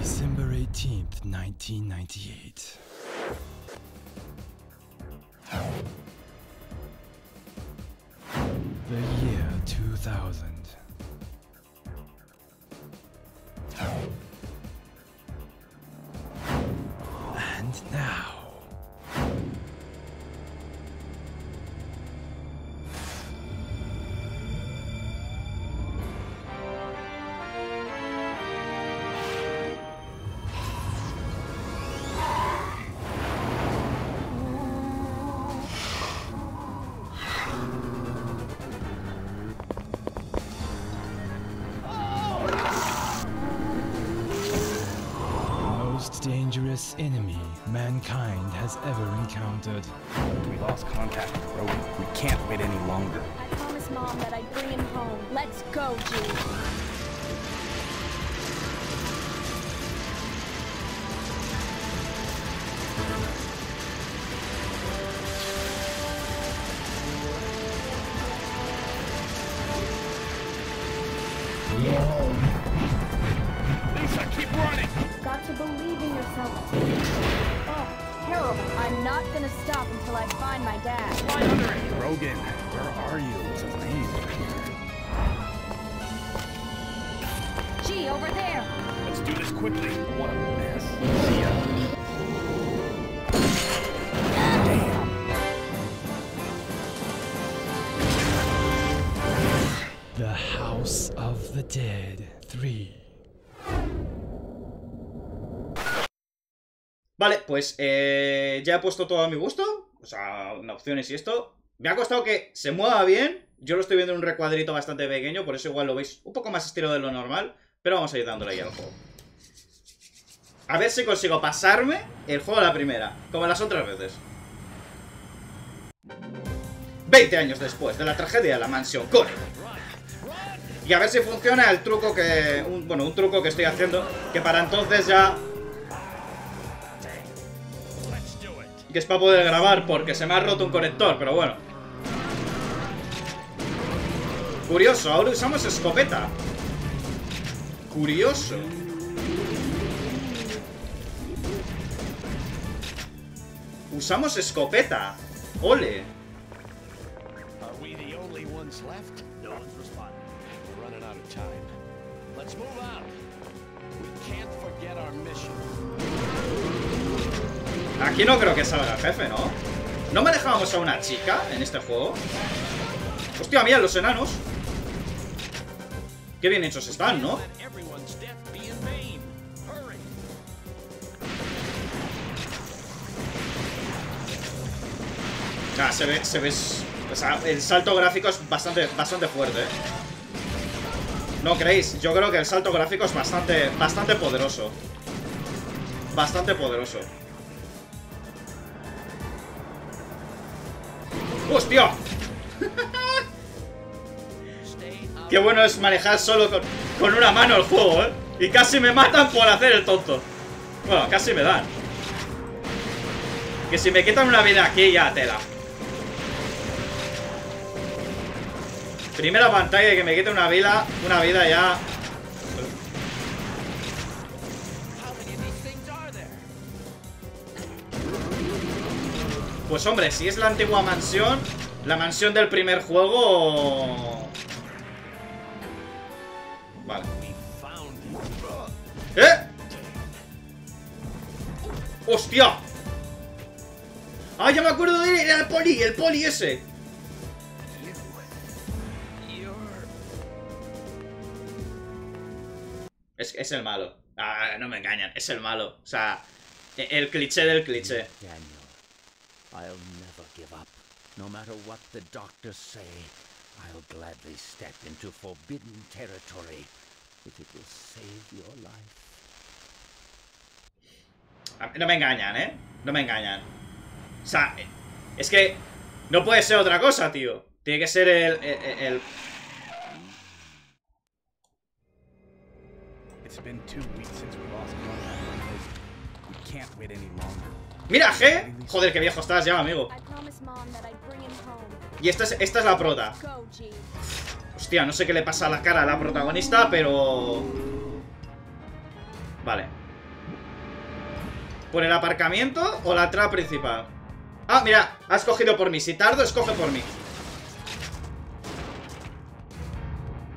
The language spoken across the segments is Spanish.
December 18th, 1998. The year 2000. And now. Enemy mankind has ever encountered. We lost contact with Rogan. We can't wait any longer. I promised Mom that I'd bring him home. Let's go, G. I'm not gonna stop until I find my dad. Fly under it! Rogan, where are you? It's a lane here. G, over there. Let's do this quickly. What a mess. See ya. The House of the Dead 3. Vale, pues eh, ya he puesto todo a mi gusto. O sea, opciones y esto. Me ha costado que se mueva bien. Yo lo estoy viendo en un recuadrito bastante pequeño, por eso igual lo veis un poco más estilo de lo normal. Pero vamos a ir dándole ahí al juego. A ver si consigo pasarme el juego a la primera, como las otras veces. 20 años después de la tragedia de la mansión Corre. Y a ver si funciona el truco que... un- bueno, un truco que estoy haciendo, que para entonces ya que es para poder grabar porque se me ha roto un conector, pero bueno. Curioso, ahora usamos escopeta. Curioso. Usamos escopeta. Ole. Let's move out. We can't forget our mission. Aquí no creo que salga el jefe, ¿no? ¿No manejábamos a una chica en este juego? Hostia, mira, los enanos. Qué bien hechos están, ¿no? Se ve, se ve... O sea, el salto gráfico es bastante, bastante fuerte, ¿eh? ¿No creéis? Yo creo que el salto gráfico es bastante, bastante poderoso. Bastante poderoso. ¡Hostia! Qué bueno es manejar solo con, con una mano el juego, ¿eh? Y casi me matan por hacer el tonto. Bueno, casi me dan. Que si me quitan una vida aquí, ya tela. Primera pantalla de que me quite una vida, una vida ya. Pues hombre, si es la antigua mansión, la mansión del primer juego. Vale. ¿Eh? ¡Hostia! ¡Ah, ya me acuerdo de él! Era el poli, el poli ese. Es, es el malo. Ah, no me engañan, es el malo. O sea, e- el cliché del cliché. Daniel, I'll never give up. No matter what the doctors say, I'll gladly step into forbidden territory if it will save your life. A mí No me engañan, ¿eh? No me engañan. O sea, es que no puede ser otra cosa, tío. Tiene que ser el... el- el- It's been two weeks since we lost contact with Rogan. We can't wait any longer. ¡Mira, G! Joder, qué viejo estás ya, amigo. Y esta es, esta es la prota. Hostia, no sé qué le pasa a la cara a la protagonista, pero... Vale. ¿Por el aparcamiento o la entrada principal? Ah, mira, ha escogido por mí. Si tardo, escoge por mí.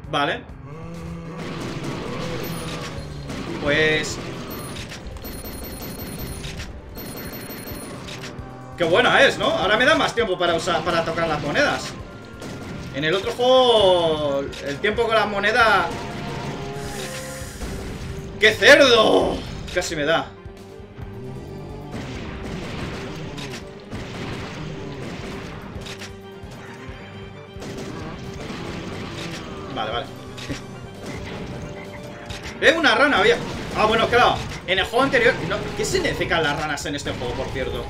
Vale. Pues... Qué buena es, ¿no? Ahora me da más tiempo para usar, para tocar las monedas. En el otro juego, el tiempo con las monedas... ¡Qué cerdo! Casi me da. Vale, vale. ¡Eh, una rana! Había... Ah, bueno, claro. En el juego anterior... no, ¿Qué significan las ranas en este juego, por cierto?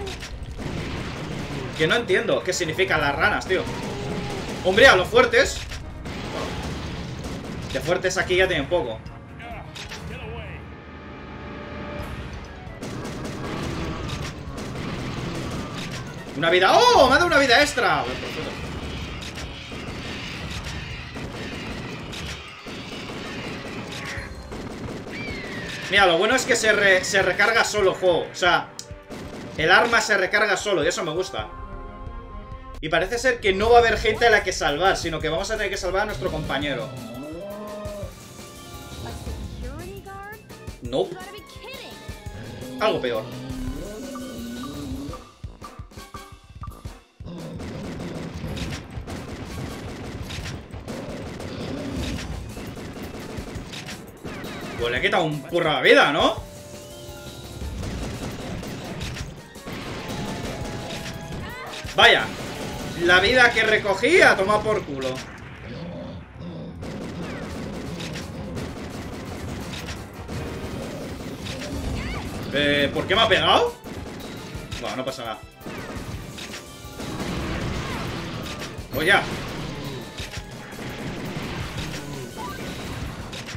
Que no entiendo qué significan las ranas, tío. Hombre, a los fuertes. De fuertes aquí ya tienen poco. Una vida. ¡Oh! Me ha dado una vida extra. Mira, lo bueno es que se, se recarga solo el juego. O sea, el arma se recarga solo y eso me gusta. Y parece ser que no va a haber gente a la que salvar, sino que vamos a tener que salvar a nuestro compañero. No, algo peor. Pues le quita un purra de vida, ¿no? Vaya, la vida que recogía, toma por culo. Eh, ¿por qué me ha pegado? Bueno, no pasa nada. Pues ya.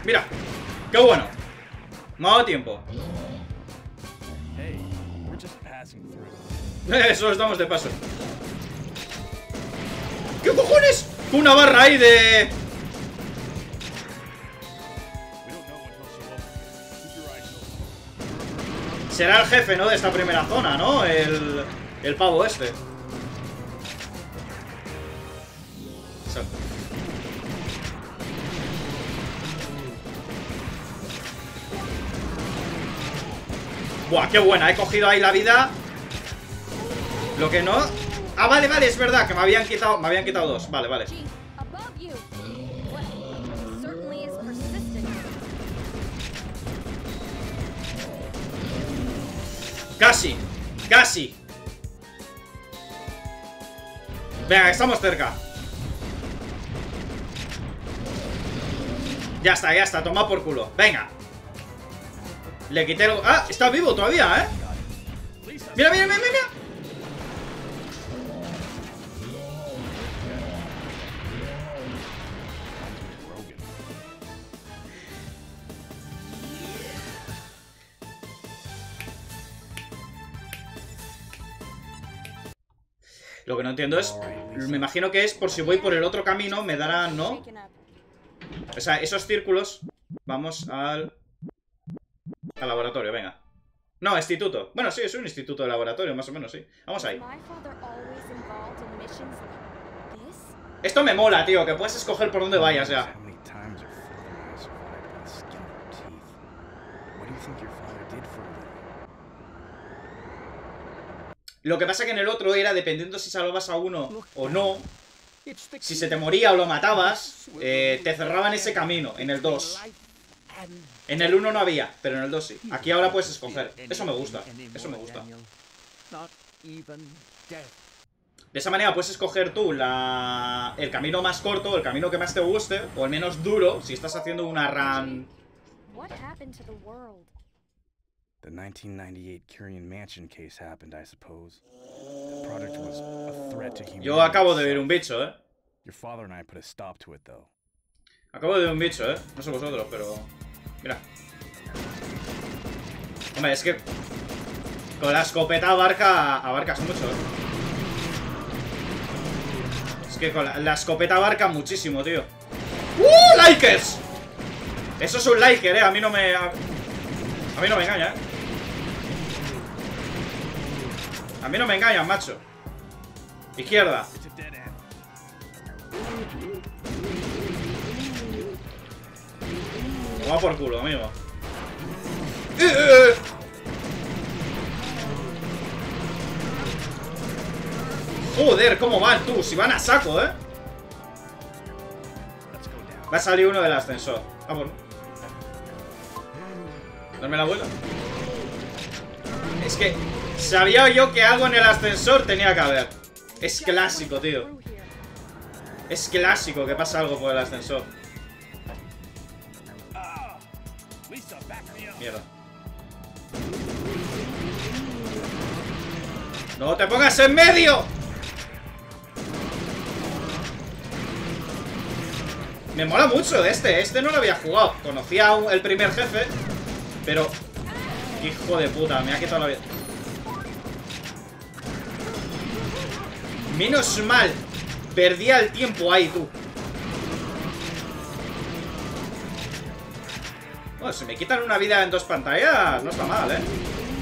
Mira, qué bueno. Me ha dado tiempo. Eso estamos de paso. ¿Qué cojones? Una barra ahí de... Será el jefe, ¿no? De esta primera zona, ¿no? El... El pavo este. Buah, qué buena. He cogido ahí la vida. Lo que no... Ah, vale, vale, es verdad que me habían quitado... Me habían quitado dos. Vale, vale. Casi, casi. Venga, estamos cerca. Ya está, ya está, toma por culo. Venga. Le quité el... Ah, está vivo todavía, ¿eh? Mira, mira, mira, mira. No entiendo es... Me imagino que es por si voy por el otro camino, me darán, ¿no? O sea, esos círculos... Vamos al... Al laboratorio, venga. No, instituto. Bueno, sí, es un instituto de laboratorio, más o menos, sí. Vamos ahí. Esto me mola, tío, que puedes escoger por dónde vayas ya. How many times your father and I survived by the skin of our teeth? What do you think your father did for a living? Lo que pasa que en el otro era dependiendo si salvabas a uno o no, si se te moría o lo matabas, eh, te cerraban ese camino en el 2. En el 1 no había, pero en el 2 sí. Aquí ahora puedes escoger. Eso me gusta, eso me gusta. De esa manera puedes escoger tú la... el camino más corto, el camino que más te guste, o el menos duro, si estás haciendo una run... What happened to the world? The 1998 Curian Mansion case happened, I suppose. The project was a threat to humanity. Yo acabo de ver un bicho, ¿eh? Your father and I put a stop to it, though. Acabo de ver un bicho, ¿eh? No sé vosotros, pero... Mira. Hombre, es que... Con la escopeta abarca... Abarcas mucho, ¿eh? Es que con la, la escopeta abarca muchísimo, tío. ¡Uh! ¡Likers! Eso es un liker, ¿eh? A mí no me... A, a mí no me engaña, ¿eh? A mí no me engañan, macho. Izquierda. Toma por culo, amigo. Joder, ¿cómo van tú? Si van a saco, ¿eh? Va a salir uno del ascensor. Vamos. Darme la vuelta. Es que sabía yo que algo en el ascensor tenía que haber. Es clásico, tío. Es clásico que pasa algo por el ascensor. Mierda. ¡No te pongas en medio! Me mola mucho este. Este no lo había jugado. Conocía el primer jefe, pero... Hijo de puta, me ha quitado la vida. Menos mal. Perdía el tiempo ahí, tú. Bueno, si me quitan una vida en dos pantallas, no está mal, ¿eh?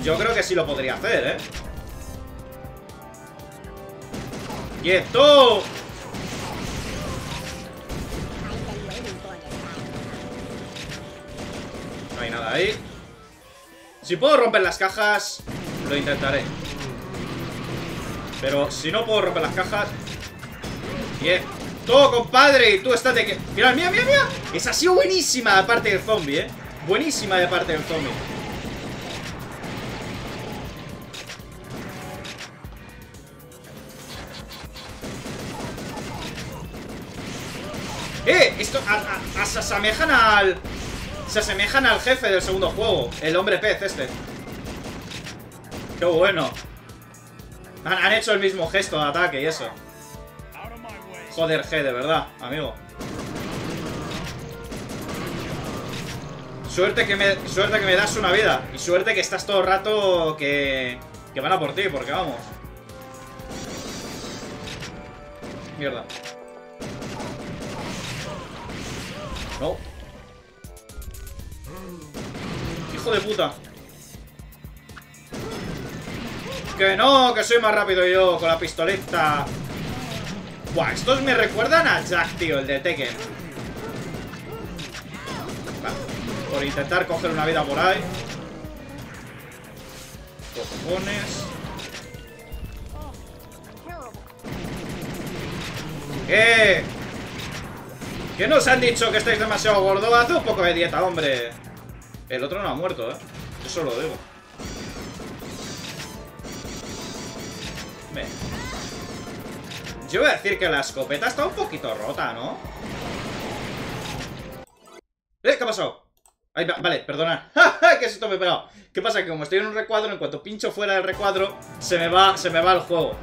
Yo creo que sí lo podría hacer, ¿eh? ¡Quieto! No hay nada ahí. Si puedo romper las cajas, lo intentaré. Pero si no puedo romper las cajas... ¡Quieto, compadre! Y tú estate que... ¡Mira, mira, mira, mira! Esa ha sido buenísima de parte del zombie, ¿eh? Buenísima de parte del zombie. ¡Eh! Esto se asemejan al... Se asemejan al jefe del segundo juego. El hombre pez este. ¡Qué bueno! Han, hecho el mismo gesto de ataque y eso. Joder, G, de verdad, amigo. Suerte que me, suerte que me das una vida. Y suerte que estás todo el rato que, que van a por ti, porque vamos. Mierda. No. Hijo de puta. Que no, que soy más rápido yo con la pistoleta. Buah, estos me recuerdan a Jack, tío, el de Tekken. Por intentar coger una vida por ahí. Cojones. ¿Qué? ¿Qué nos han dicho que estáis demasiado gordo? Haz un poco de dieta, hombre. El otro no ha muerto, ¿eh? Eso lo digo. Yo voy a decir que la escopeta está un poquito rota, ¿no? ¿Eh? ¿Qué ha pasado? Ay, va- vale, perdona. ¿Qué esto me he pegado? ¿Qué pasa? Que como estoy en un recuadro, en cuanto pincho fuera del recuadro, se me va, se me va el juego.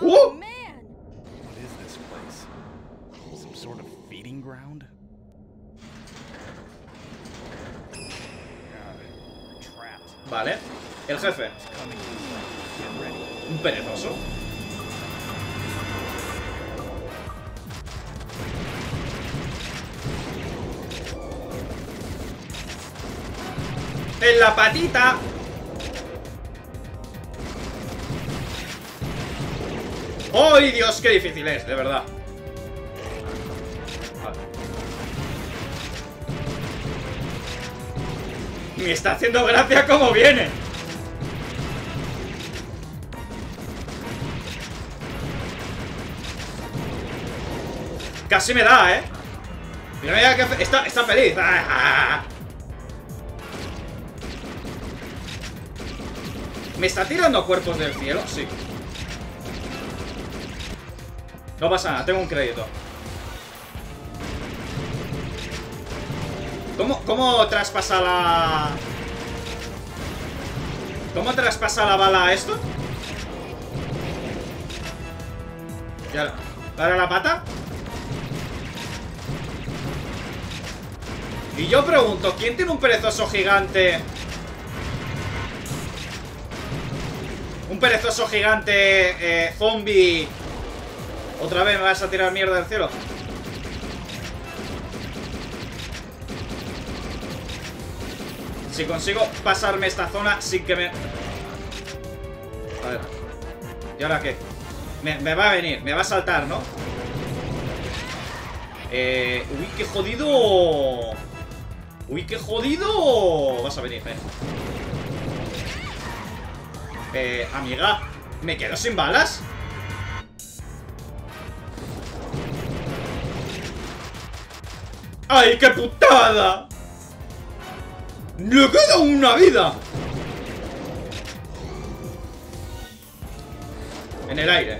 ¡Uh! Vale. El jefe. Un perezoso. En la patita. ¡Ay, Dios! ¡Qué difícil es, de verdad! Me está haciendo gracia como viene. Casi me da, ¿eh? Mira, mira que está, está feliz. Ah, ah. ¿Me está tirando cuerpos del cielo? Sí. No pasa nada, tengo un crédito. ¿Cómo, cómo traspasa la... ¿Cómo traspasa la bala esto? Ya, ¿Para la pata? Y yo pregunto, ¿quién tiene un perezoso gigante? Un perezoso gigante eh, zombie. ¿Otra vez me vas a tirar mierda del cielo? Si consigo pasarme esta zona sin que me... A ver. ¿Y ahora qué? Me, va a venir, me va a saltar, ¿no? Eh... Uy, qué jodido. Uy, qué jodido. Vas a venir, ven. Eh, amiga. ¿Me quedo sin balas? ¡Ay, qué putada! ¡Le queda una vida! En el aire.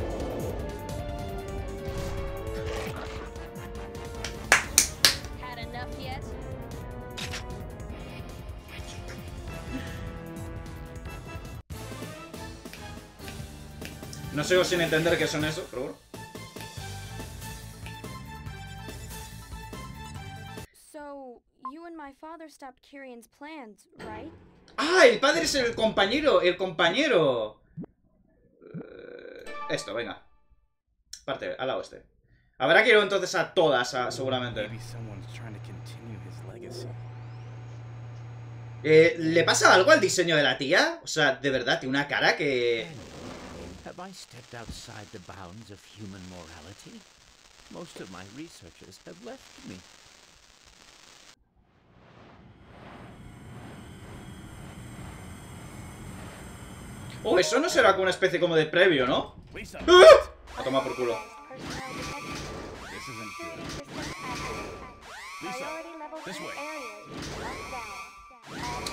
No sigo sin entender qué son eso, pero bueno. ¡Ah! El padre es el compañero. El compañero. Eh, Esto, venga. Parte, al lado este. Habrá que ir entonces a todas, a- seguramente. Maybe someone's trying to continue his legacy. Eh, ¿Le pasa algo al diseño de la tía? O sea, de verdad, tiene una cara que... Have I stepped outside the bounds of human morality? Most of my researchers have left me. Oh, eso no será como una especie como de previo, ¿no? ¡Ah! A tomar por culo.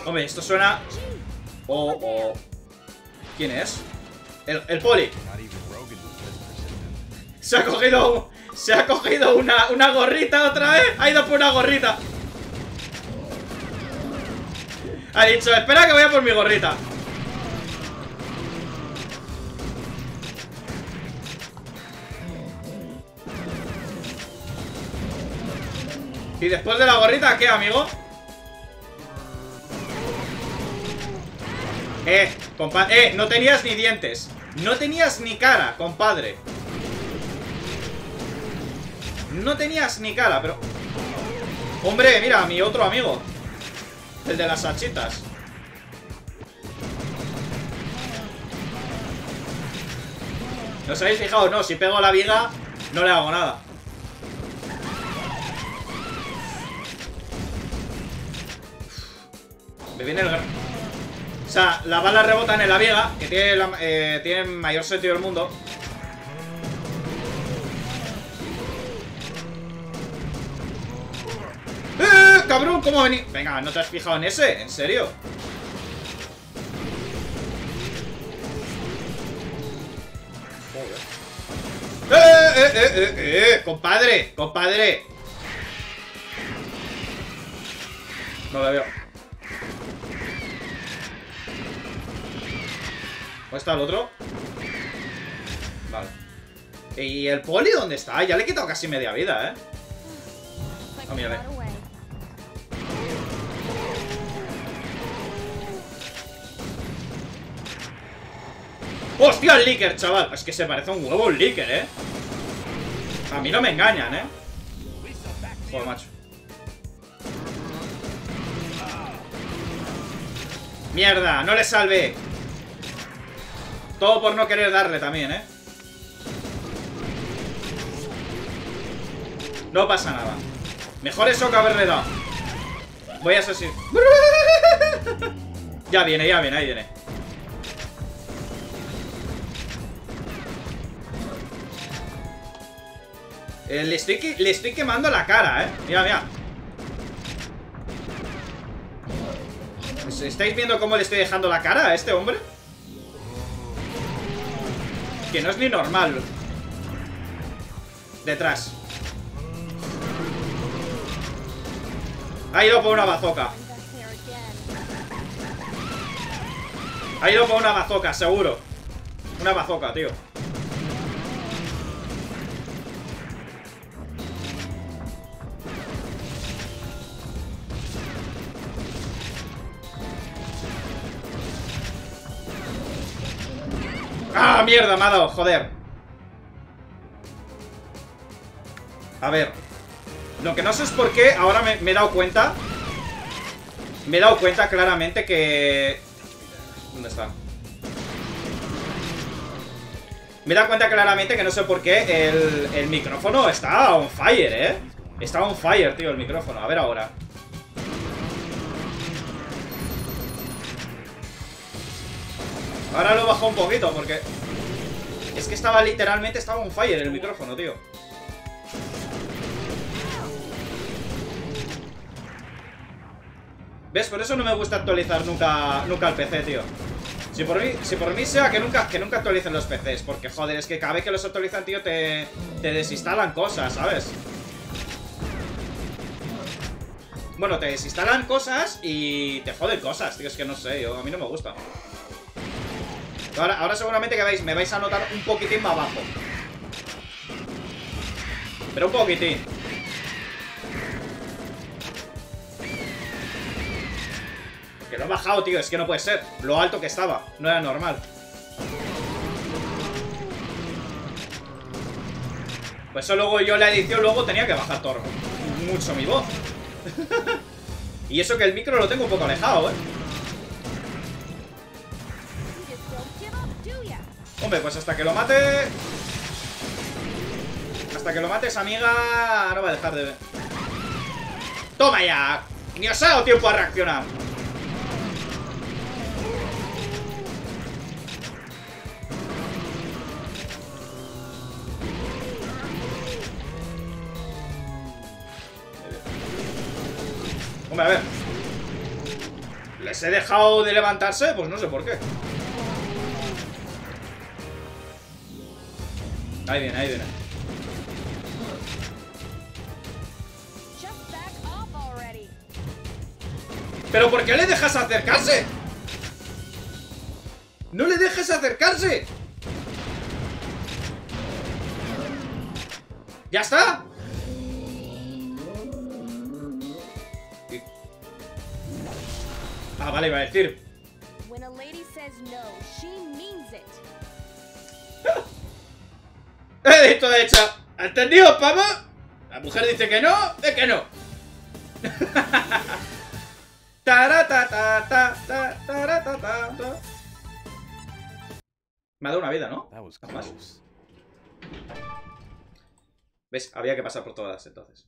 Hombre, esto suena... Oh, oh... ¿Quién es? El, el poli. Se ha cogido... Se ha cogido una, una gorrita otra vez. Ha ido por una gorrita. Ha dicho, espera que voy a por mi gorrita. Y después de la gorrita, ¿qué, amigo? Eh, compadre. Eh, no tenías ni dientes. No tenías ni cara, compadre. No tenías ni cara, pero... Hombre, mira, mi otro amigo. El de las hachitas. ¿No os habéis fijado? No, si pego la viga, no le hago nada. Me viene el... O sea, las balas rebotan en la viga, que tiene, la- eh, tiene el mayor sentido del mundo. ¡Eh! ¡Cabrón! ¿Cómo vení? Venga, ¿no te has fijado en ese? ¿En serio? ¡Eh, eh, eh, eh, eh! ¡Compadre! ¡Compadre! No lo veo. ¿Dónde está el otro? Vale. ¿Y el poli dónde está? Ya le he quitado casi media vida, ¿eh? Ah, mira, ve. ¡Hostia, el Licker, chaval! Es que se parece a un huevo el Licker, ¿eh? A mí no me engañan, ¿eh? Joder, macho. ¡Mierda! ¡No le salve! Todo por no querer darle también, ¿eh? No pasa nada. Mejor eso que haberle dado. Voy a asesinar. ya viene, ya viene, ahí viene. Eh, le, estoy le estoy quemando la cara, ¿eh? Mira, mira. ¿Es- ¿Estáis viendo cómo le estoy dejando la cara a este hombre? Que no es ni normal. Detrás. Ha ido por una again. Ha ido por una bazooka, seguro. Una bazooka, tío. Mierda! Dado, joder. A ver. Lo que no sé es por qué ahora me, me he dado cuenta Me he dado cuenta claramente que... ¿Dónde está? Me he dado cuenta claramente que no sé por qué el, el micrófono está on fire, ¿eh? Está on fire, tío, el micrófono. A ver ahora. Ahora lo bajo un poquito porque... Es que estaba literalmente, estaba on fire el micrófono, tío. ¿Ves? Por eso no me gusta actualizar nunca, nunca el PC, tío. Si por mí, si por mí sea que nunca, que nunca actualicen los PCs, porque joder, es que cada vez que los actualizan, tío, te, te desinstalan cosas, ¿sabes? Bueno, te desinstalan cosas y te joden cosas, tío, es que no sé, yo, a mí no me gusta. Ahora, ahora seguramente que vais, me vais a notar un poquitín más abajo. Pero un poquitín. Que lo he bajado, tío. Es que no puede ser. Lo alto que estaba. No era normal. Pues eso luego yo la edición luego tenía que bajar todo mucho mi voz. y eso que el micro lo tengo un poco alejado, ¿eh? Hombre, pues hasta que lo mate... Hasta que lo mates, amiga, no va a dejar de... ¡Toma ya! Ni os ha dado tiempo a reaccionar. Hombre, a ver. ¿Les he dejado de levantarse? Pues no sé por qué. Ahí viene, ahí viene. ¿Pero por qué le dejas acercarse? ¡No le dejes acercarse! ¡Ya está! Ah, vale, iba a decir. He dicho de hecho. ¿Entendido, pavo? La mujer dice que no, de que no. Me ha dado una vida, ¿no? Más. ¿Ves? Había que pasar por todas entonces.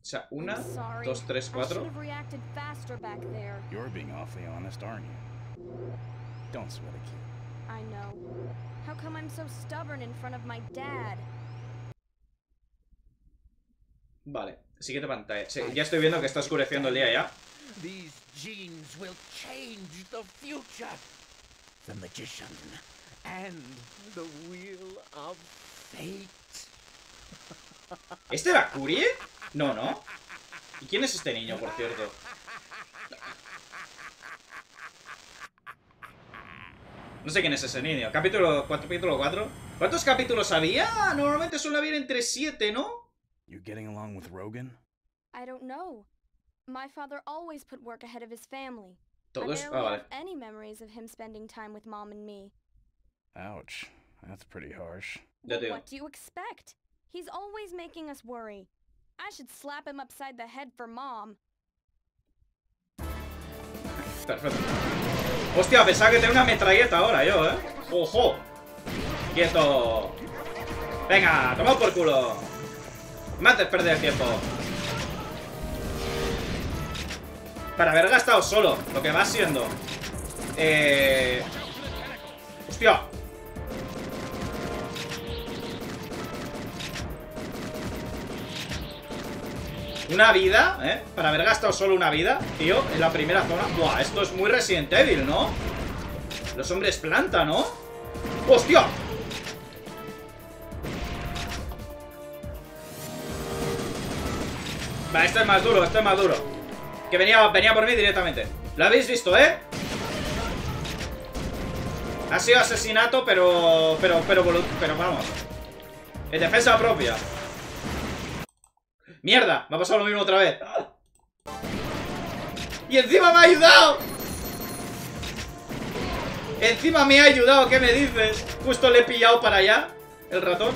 O sea, una, dos, tres, cuatro. You're being awfully honest, aren't you? Don't sweat it, kid. I know. How come I'm so stubborn in front of my dad? Vale, siguiente pantalla. Sí, ya estoy viendo que está oscureciendo el día ya. These genes will change the future. The magician and the wheel of fate. ¿Este era Curie? No, ¿no? ¿Y quién es este niño, por cierto? No sé quién es ese niño. Capítulo 4, capítulo 4. ¿Cuántos capítulos había? Normalmente suele haber entre 7, ¿no? You getting along with Rogan? I don't know. My father always put work ahead of his family. I Todos. barely Ah, vale. have any memories of him spending time with mom and me. Ouch. That's pretty harsh. What do you expect? He's always making us worry. I should slap him upside the head for mom. Perfecto. Hostia, pensaba que tenía una metralleta ahora yo, ¿eh? ¡Ojo! ¡Quieto! Venga, toma por culo. Me haces perder el tiempo. Para haber gastado solo, lo que va siendo. Eh... ¡Hostia! Una vida, ¿eh? Para haber gastado solo una vida, tío, en la primera zona. Buah, esto es muy Resident Evil, ¿no? Los hombres planta, ¿no? ¡Hostia! Va, este es más duro, este es más duro. Que venía, venía por mí directamente. ¿Lo habéis visto, eh? Ha sido asesinato, pero... Pero, pero, vamos. En defensa propia. ¡Mierda! Me ha pasado lo mismo otra vez. ¡Y encima me ha ayudado! Encima me ha ayudado, ¿qué me dices? Justo le he pillado para allá el ratón.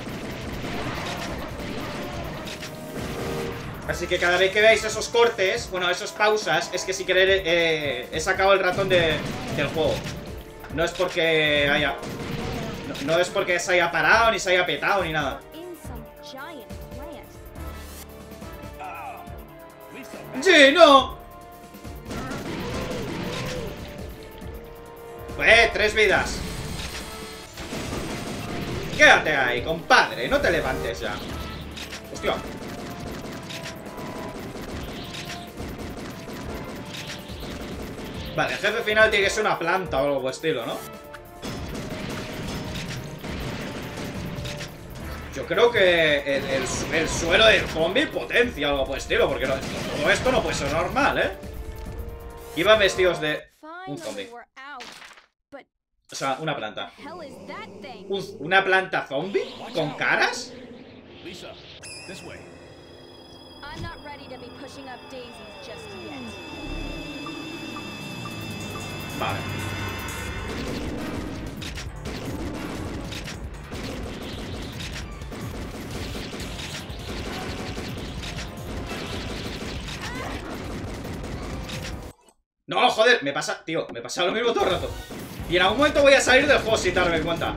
Así que cada vez que veáis esos cortes, bueno, esos pausas, es que si querer eh, he sacado el ratón de- del juego. No es porque haya... No es porque se haya parado, ni se haya petado, ni nada. ¡Sí, no! Eh, tres vidas. Quédate ahí, compadre. No te levantes ya. Hostia. Vale, el jefe final tiene que ser una planta o algo estilo, ¿no? Yo creo que el, el su- el suelo del zombie potencia algo por el estilo, porque no- todo esto no puede ser normal, ¿eh? Iban vestidos de un zombie. O sea, una planta. ¿Una planta zombie? ¿Con caras? Lisa, No, joder, me pasa, tío, me pasa lo mismo todo el rato. Y en algún momento voy a salir del juego sin darme cuenta.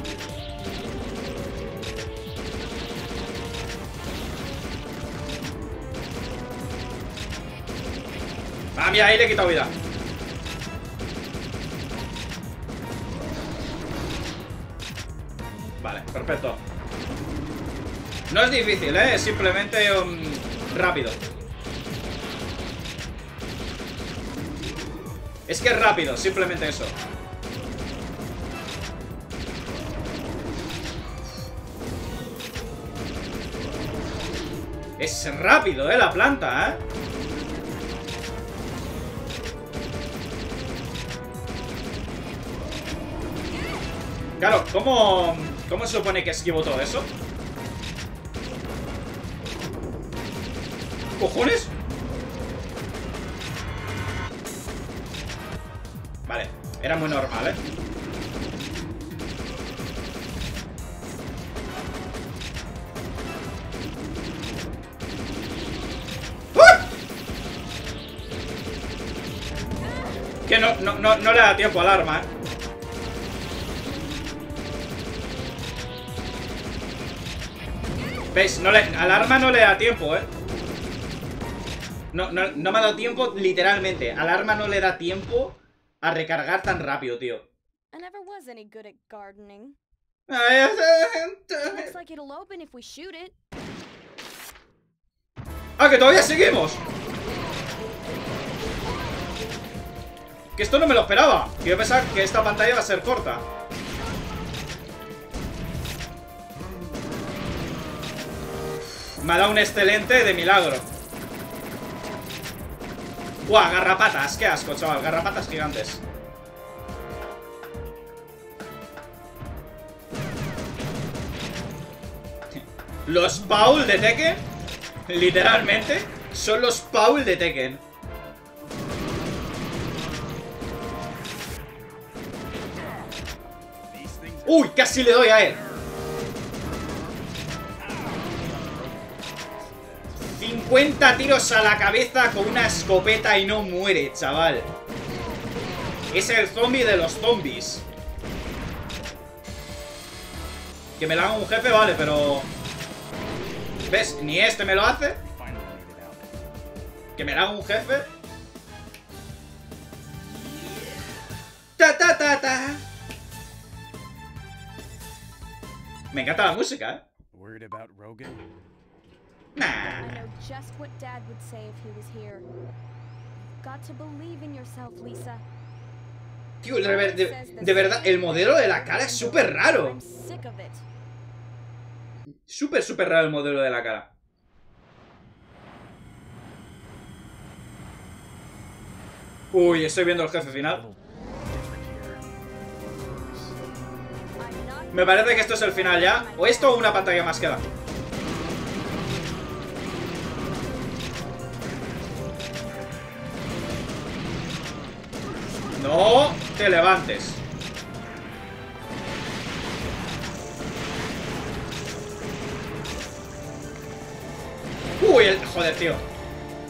Ah, mira, ahí le he quitado vida. Vale, perfecto. No es difícil, ¿eh? Es simplemente um, rápido. Es que es rápido, simplemente eso. Es rápido, ¿eh? La planta, ¿eh? Claro, ¿cómo, ¿cómo se supone que esquivo todo eso? ¿Cojones? Era muy normal, ¿eh? ¡Ah! Que no, no, no, no le da tiempo al arma, ¿eh? ¿Veis? No le, al arma no le da tiempo, ¿eh? No, no, no me ha dado tiempo, literalmente. Al arma no le da tiempo a recargar tan rápido, tío. I never was any good at gardening. Ay, Looks like it'll open if we shoot it. ¡Ah, que todavía seguimos! Que esto no me lo esperaba. Que Yo pensaba que esta pantalla va a ser corta. Me ha dado un excelente de milagro. ¡Buah, garrapatas! ¡Qué asco, chaval! Garrapatas gigantes. Los Paul de Tekken, literalmente, son los Paul de Tekken. ¡Uy! Casi le doy a él. 50 tiros a la cabeza con una escopeta y no muere, chaval. Es el zombie de los zombies. Que me lo haga un jefe, vale, pero... ¿Ves? Ni este me lo hace. Que me lo haga un jefe. Ta ta ta ta. Me encanta la música, ¿eh? Nah. I know just what Dad would say if he was here. Got to believe in yourself, Lisa. Tío, de, de- de verdad, el modelo de la cara es súper raro. Súper, súper raro el modelo de la cara. Uy, estoy viendo el jefe final. Me parece que esto es el final ya. O esto o una pantalla más queda. No te levantes. Uy, el... joder, tío.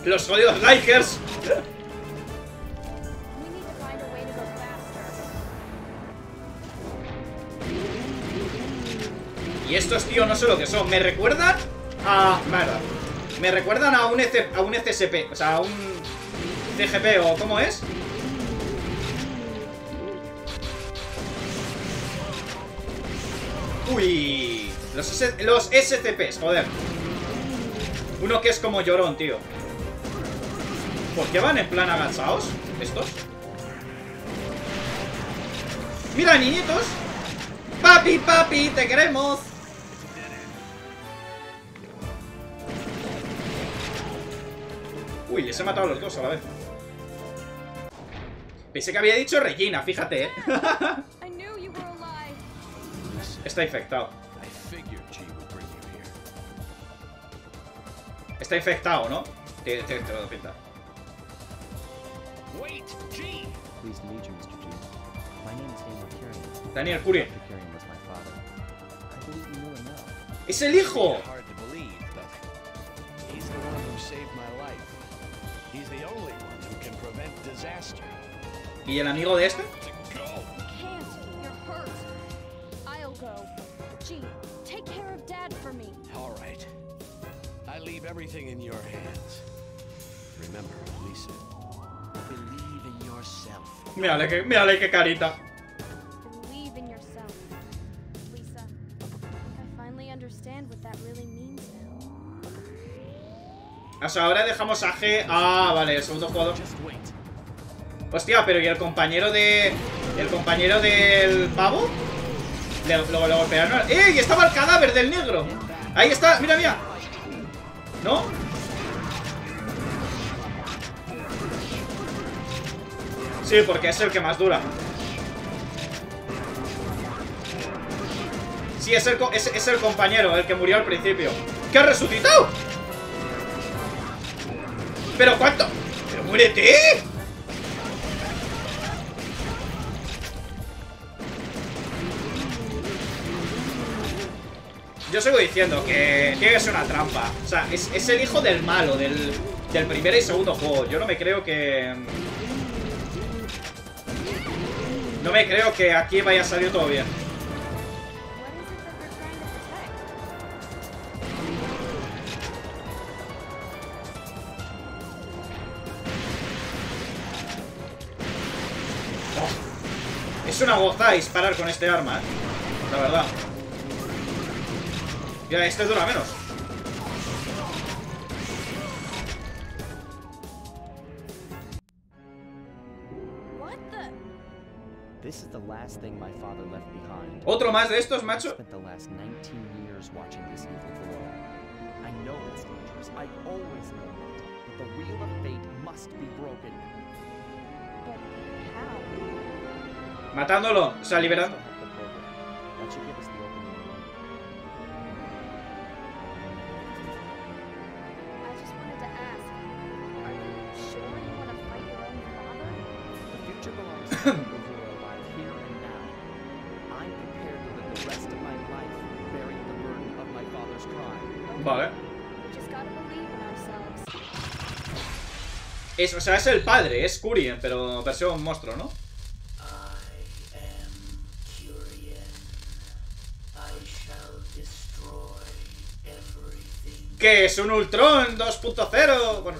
Los jodidos likers. Y estos tíos no sé lo que son. Me recuerdan a... Me recuerdan a un, EC a un ECSP. O sea, a un CGP o... ¿Cómo es? Uy. Los, los SCPs, joder. Uno que es como llorón, tío. ¿Por qué van en plan agachados? ¿Estos? ¡Mira, niñitos! ¡Papi, papi, te queremos! Uy, les he matado a los dos a la vez. Pensé que había dicho Regina, fíjate, eh. Está infectado. I figured G would bring you here. Está infectado, ¿no? Te, te, te lo pinta. Wait, G! Pleased to meet you, Mr. G. My name Mírale que, mírale qué carita. O sea, ahora dejamos a G. Ah, vale, el segundo jugador. Hostia, pero ¿y el compañero de. El compañero del pavo? Le, lo, lo golpearon. ¡Eh! Y estaba el cadáver del negro. Ahí está, mira, mira. ¿No? Sí, porque es el que más dura. Sí, es el, es, el compañero, el que murió al principio. ¡Que ha resucitado! ¿Pero cuánto? ¡Pero muérete! Yo sigo diciendo que tiene que ser una trampa. O sea, es, es el hijo del malo, del, del primer y segundo juego. Yo no me creo que... No me creo que aquí vaya a salir todo bien. Protect? Es una gozada disparar con este arma, ¿eh? La verdad. Ya, este dura menos. Must be broken. But how? Matándolo, o sea, liberando. Es, o sea, es el padre, es Curien, pero versión monstruo, ¿no? ¿Qué es? ¿Un Ultron 2.0? Bueno,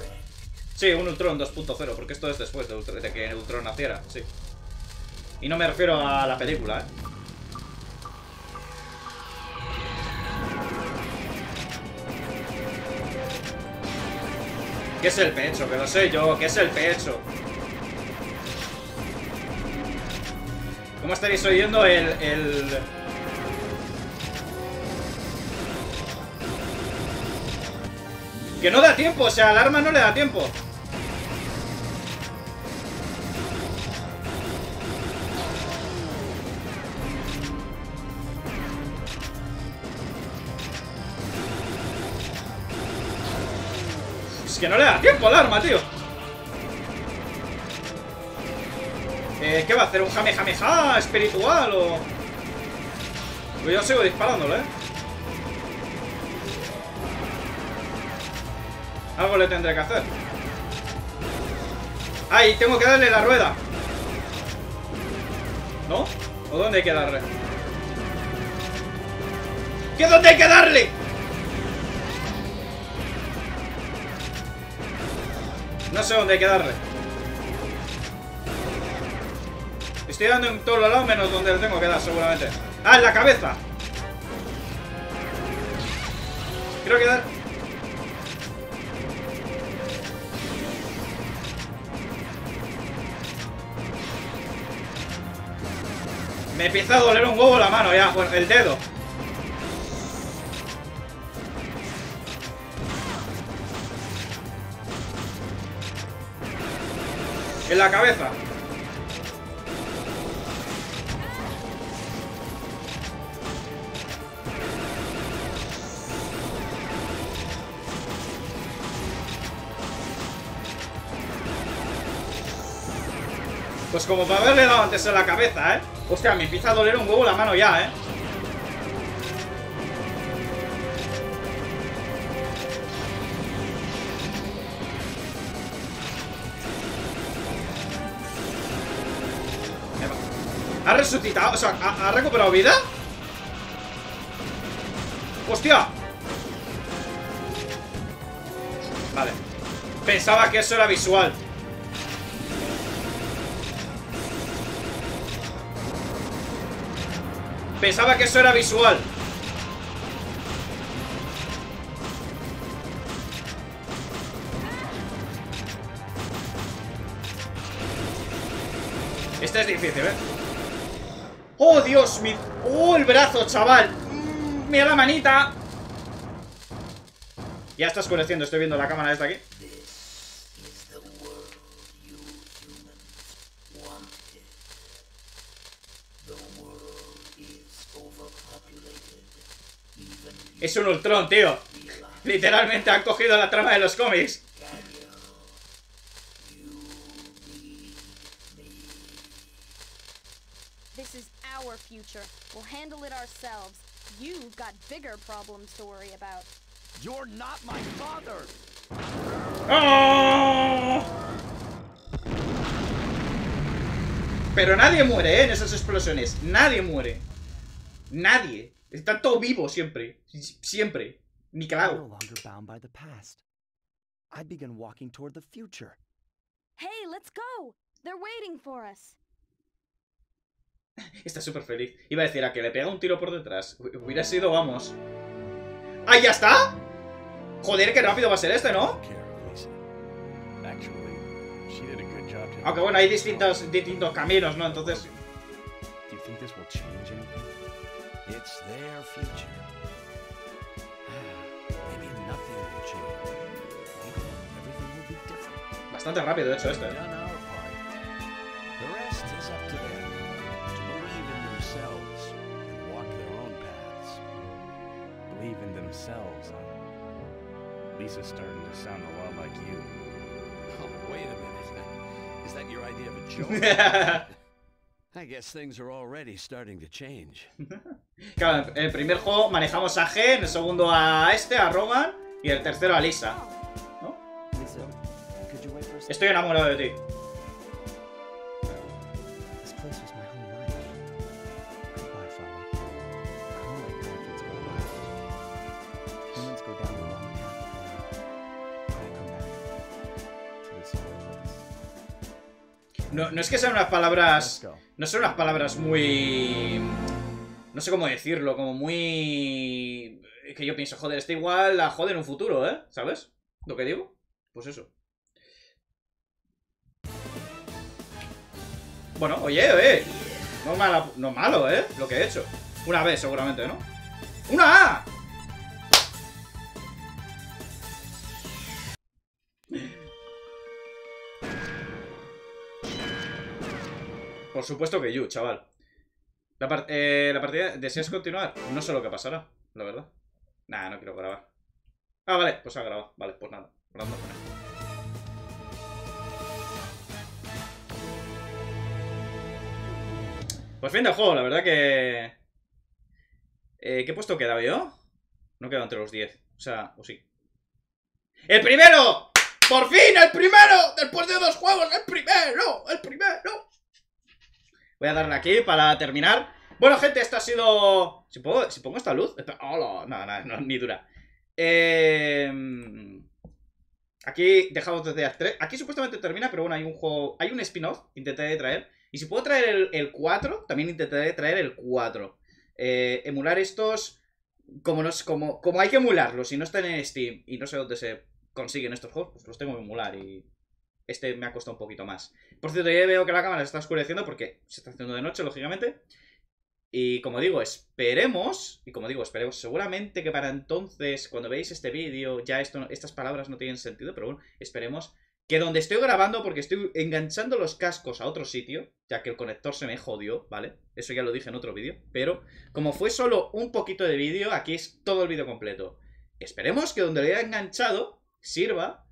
sí, un Ultron 2.0, porque esto es después de, de que Ultron naciera, sí. Y no me refiero a la película, ¿eh? ¿Qué es el pecho? Que lo sé yo, ¿qué es el pecho? ¿Cómo estaréis oyendo el, el... Que no da tiempo, o sea, al arma no le da tiempo. Que no le da tiempo al arma, tío. Eh, ¿Qué va a hacer? ¿Un jamejameja espiritual o...? Pues yo sigo disparándole, ¿eh? Algo le tendré que hacer. ¡Ay! Tengo que darle la rueda. ¿No? ¿O dónde hay que darle? ¿Qué dónde hay que darle? No sé dónde hay que darle. Estoy dando en todos los lados menos donde le tengo que dar, seguramente. ¡Ah, en la cabeza! Quiero que dar... Me empieza a doler un huevo la mano ya, el dedo. En la cabeza. Pues como para haberle dado antes en la cabeza, ¿eh? Hostia, me empieza a doler un huevo la mano ya, ¿eh? ¿Ha resucitado? O sea, ¿ha, recuperado vida? ¡Hostia! Vale. Pensaba que eso era visual. Pensaba que eso era visual. Este es difícil, ¿eh? ¡Oh, Dios! Mi... ¡Oh, el brazo, chaval! ¡Mira la manita! Ya está oscureciendo, estoy viendo la cámara desde aquí. Es un Ultron, tío. Literalmente han cogido la trama de los cómics. Future. We'll handle it ourselves. You've got bigger problems to worry about. You're not my father! ¡Oh! Pero nadie muere, ¿eh? En esas explosiones. Nadie muere. Nadie. Está todo vivo siempre. Siempre. Ni I'm no longer bound by the past. I begin walking toward the future. Hey, let's go! They're waiting for us. Está súper feliz. Iba a decir a que le pega un tiro por detrás. Hu- Hubiera sido, vamos. ¡Ah, ya está! Joder, qué rápido va a ser este, ¿no? Aunque bueno, hay distintos, distintos caminos, ¿no? Entonces... Different. Bastante rápido, de hecho, este. Believe in themselves, huh? Lisa's starting to sound a lot like you. Oh, wait a minute. Is that your idea of a joke? I guess things are already starting to change. Claro, en el primer juego manejamos a G, en el segundo a este, a Roman, y el tercero a Lisa. ¿No? Lisa, could you wait for a second? Estoy enamorado de ti. No, no es que sean unas palabras... No son unas palabras muy... No sé cómo decirlo, como muy... Que yo pienso, joder, está igual a joder en un futuro, ¿eh? ¿Sabes? ¿Lo que digo? Pues eso. Bueno, oye, oye. No es mala- no malo, ¿eh? Lo que he hecho. Una vez, seguramente, ¿no? ¡Una A! Por supuesto que you, chaval. La, eh, la partida, ¿deseas continuar? No sé lo que pasará, la verdad. Nah, no quiero grabar. Ah, vale, pues ha grabado. Vale, pues nada. Grabando con él. Pues fin del juego, la verdad que... Eh, ¿Qué puesto he quedado yo? No he quedado entre los 10. O sea, o sí. ¡El primero! ¡Por fin! ¡El primero! Después de dos juegos, ¡el primero! ¡El primero! Voy a darle aquí para terminar. Bueno, gente, esto ha sido... Si, puedo, si pongo esta luz... Hola. No, no, no, ni dura. Eh... Aquí dejamos desde Act 3. Aquí supuestamente termina, pero bueno, hay un juego... Hay un spin-off, intentaré traer. Y si puedo traer el, el 4, también intentaré traer el 4. Eh, emular estos... Como, no, es- como, como hay que emularlos, si no están en Steam y no sé dónde se consiguen estos juegos, pues los tengo que emular y este me ha costado un poquito más. Por cierto, ya veo que la cámara se está oscureciendo porque se está haciendo de noche, lógicamente. Y como digo, esperemos, y como digo, esperemos, seguramente que para entonces, cuando veáis este vídeo, ya esto, estas palabras no tienen sentido, pero bueno, esperemos que donde estoy grabando, porque estoy enganchando los cascos a otro sitio, ya que el conector se me jodió, ¿vale? Eso ya lo dije en otro vídeo, pero como fue solo un poquito de vídeo, aquí es todo el vídeo completo. Esperemos que donde lo haya enganchado sirva.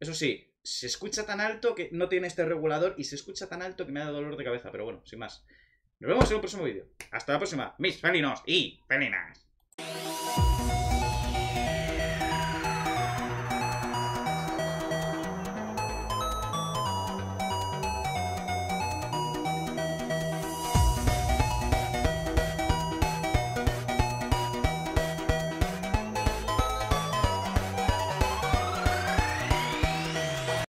Eso sí, se escucha tan alto que no tiene este regulador y se escucha tan alto que me da dolor de cabeza, pero bueno, sin más. Nos vemos en un próximo vídeo. Hasta la próxima, mis felinos y felinas.